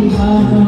Oh,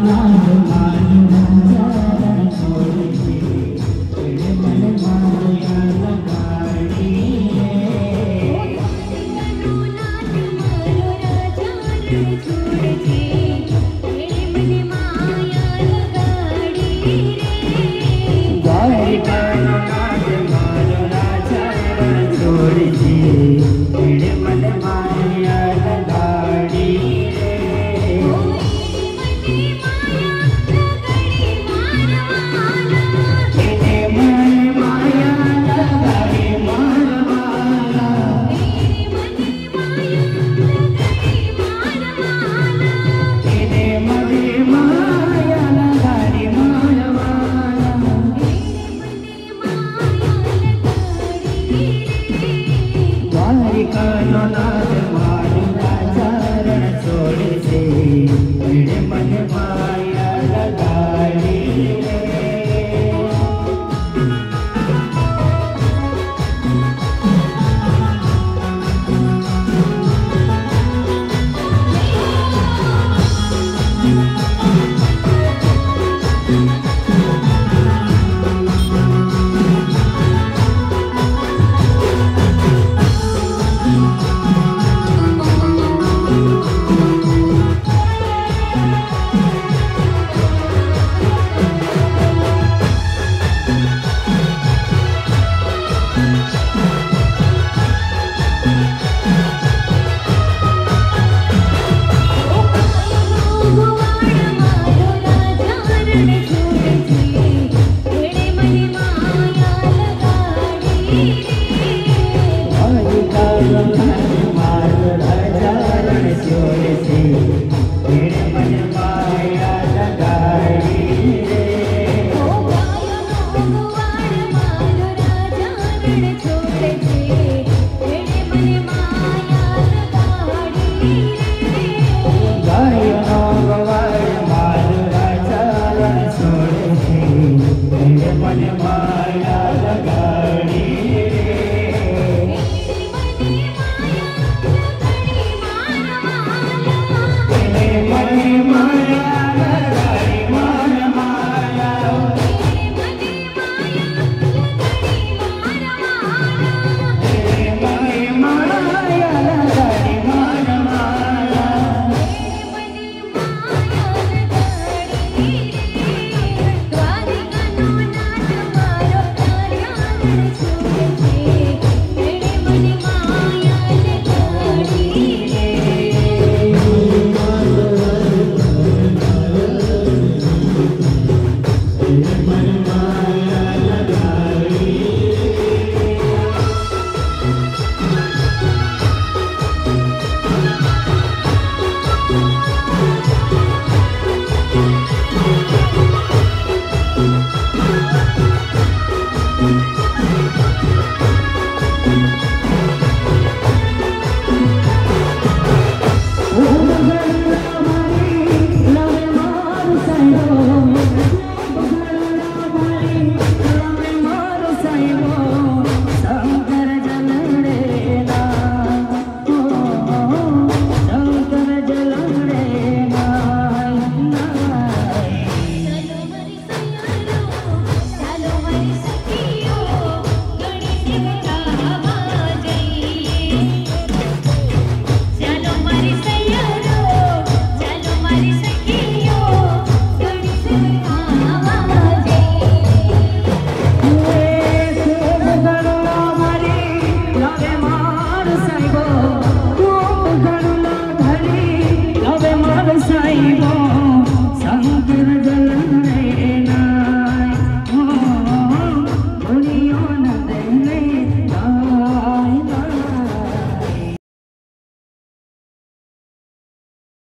Yeah.